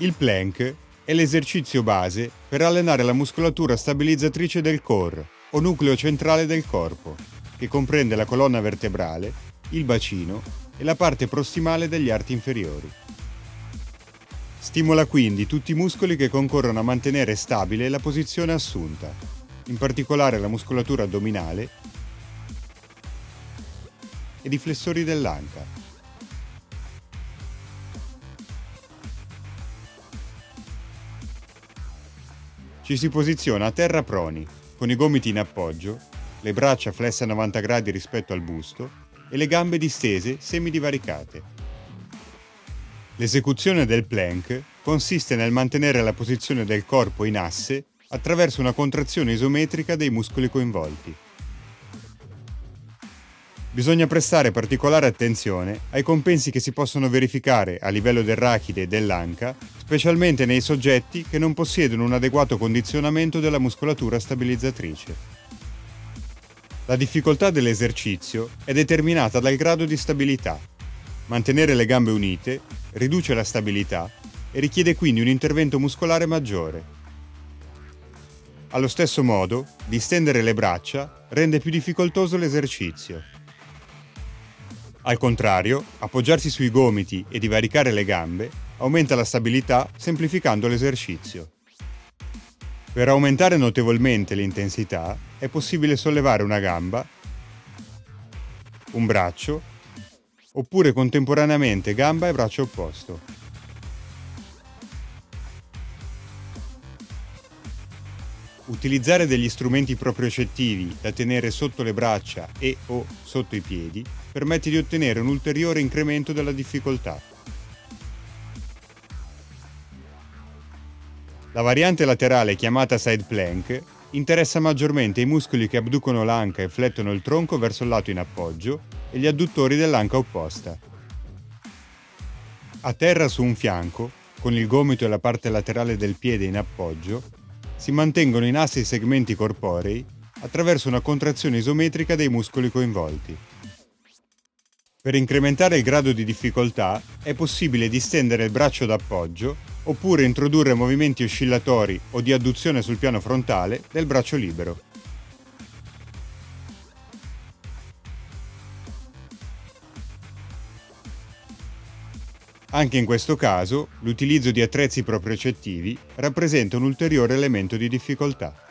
Il plank è l'esercizio base per allenare la muscolatura stabilizzatrice del core o nucleo centrale del corpo, che comprende la colonna vertebrale, il bacino e la parte prossimale degli arti inferiori. Stimola quindi tutti i muscoli che concorrono a mantenere stabile la posizione assunta, in particolare la muscolatura addominale ed i flessori dell'anca. Ci si posiziona a terra proni, con i gomiti in appoggio, le braccia flesse a 90 gradi rispetto al busto e le gambe distese semidivaricate. L'esecuzione del plank consiste nel mantenere la posizione del corpo in asse attraverso una contrazione isometrica dei muscoli coinvolti. Bisogna prestare particolare attenzione ai compensi che si possono verificare a livello del rachide e dell'anca, specialmente nei soggetti che non possiedono un adeguato condizionamento della muscolatura stabilizzatrice. La difficoltà dell'esercizio è determinata dal grado di stabilità. Mantenere le gambe unite riduce la stabilità e richiede quindi un intervento muscolare maggiore. Allo stesso modo, distendere le braccia rende più difficoltoso l'esercizio. Al contrario, appoggiarsi sui gomiti e divaricare le gambe aumenta la stabilità semplificando l'esercizio. Per aumentare notevolmente l'intensità è possibile sollevare una gamba, un braccio, oppure contemporaneamente gamba e braccio opposto. Utilizzare degli strumenti propriocettivi da tenere sotto le braccia e o sotto i piedi permette di ottenere un ulteriore incremento della difficoltà. La variante laterale chiamata side plank interessa maggiormente i muscoli che abducono l'anca e flettono il tronco verso il lato in appoggio e gli adduttori dell'anca opposta. A terra su un fianco, con il gomito e la parte laterale del piede in appoggio, si mantengono in asse i segmenti corporei attraverso una contrazione isometrica dei muscoli coinvolti. Per incrementare il grado di difficoltà è possibile distendere il braccio d'appoggio oppure introdurre movimenti oscillatori o di adduzione sul piano frontale del braccio libero. Anche in questo caso, l'utilizzo di attrezzi propriocettivi rappresenta un ulteriore elemento di difficoltà.